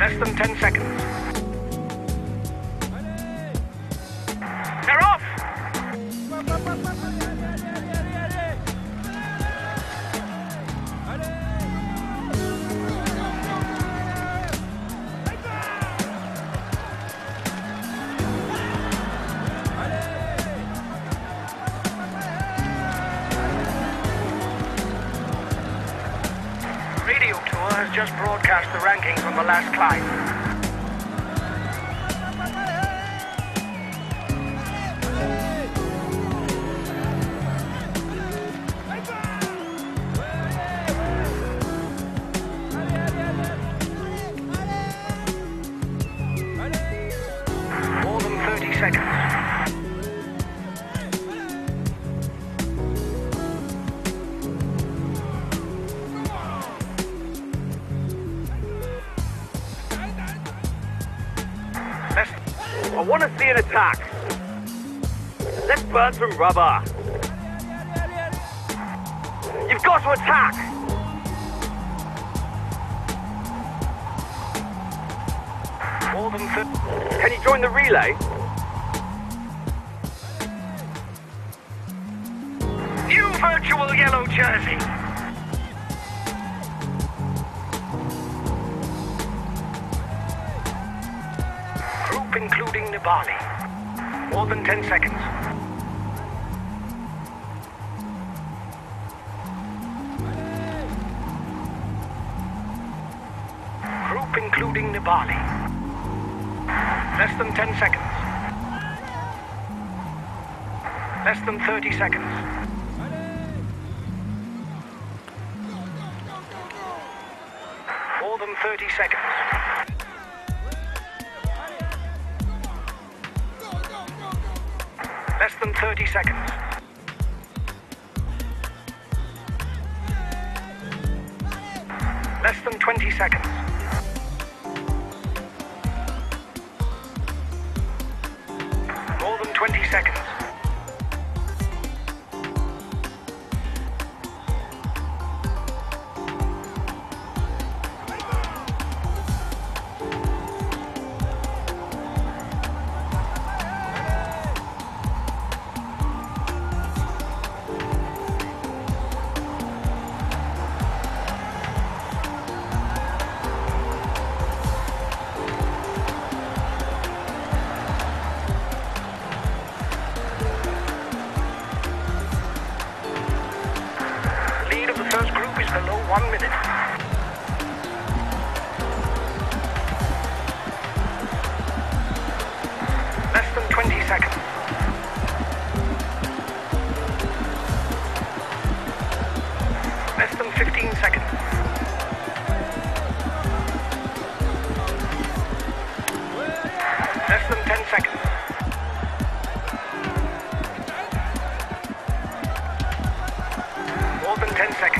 Less than 10 seconds. Just broadcast the rankings from the last climb. Want to see an attack. Let's burn some rubber. You've got to attack. more than 30. Can you join the relay? New virtual yellow jersey. Including Nibali. More than 10 seconds. Group including Nibali. Less than 10 seconds. Less than 30 seconds. More than 30 seconds. Less than 30 seconds. Less than 20 seconds. More than 20 seconds. One minute. Less than 20 seconds. Less than 15 seconds. Less than 10 seconds. More than 10 seconds.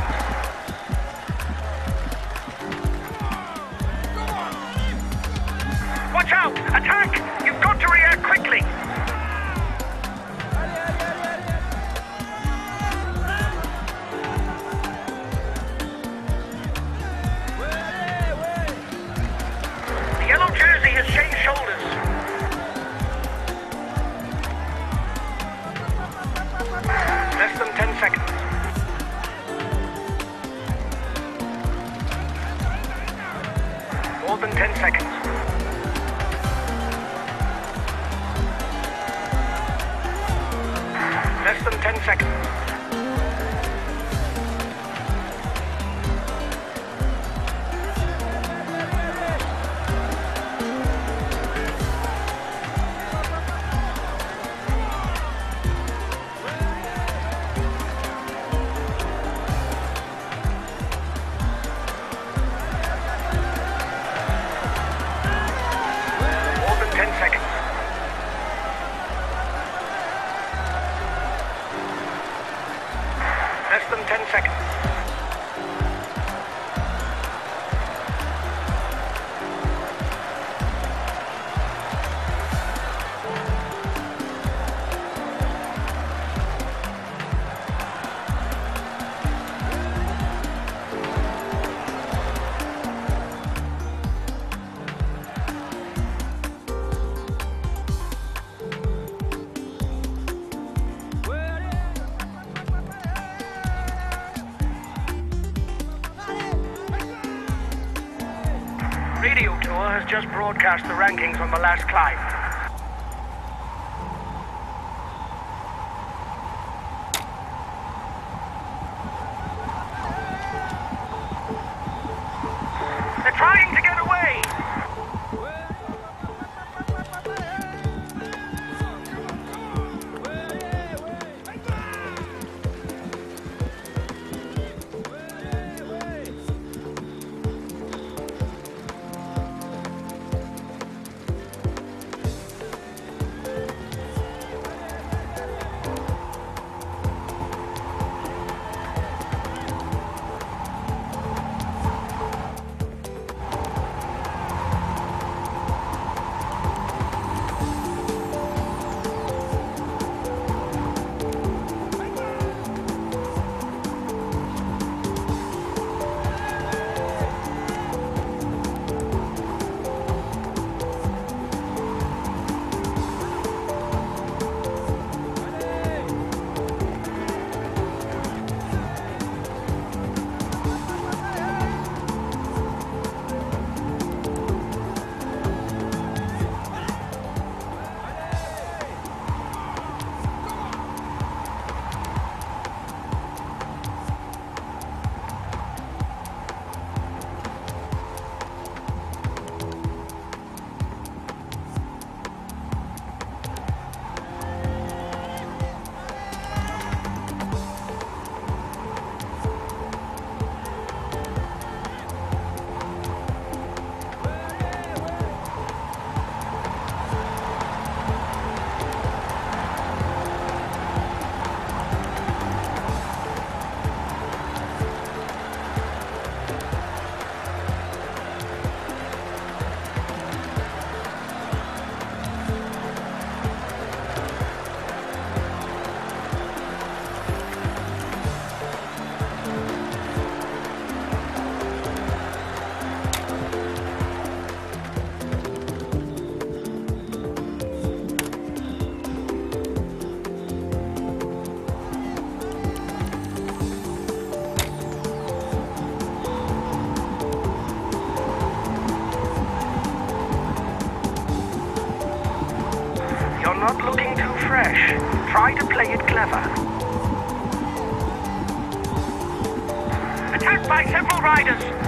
More than 10 seconds. Less than 10 seconds. 10 seconds. Has just broadcast the rankings on the last climb. riders!